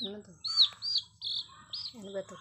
என்னது? எண்பத்து